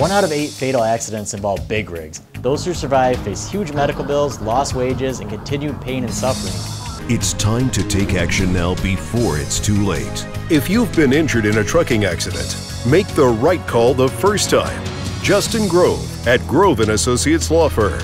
One out of eight fatal accidents involve big rigs. Those who survive face huge medical bills, lost wages, and continued pain and suffering. It's time to take action now before it's too late. If you've been injured in a trucking accident, make the right call the first time. Justin Grove at Grove and Associates Law Firm.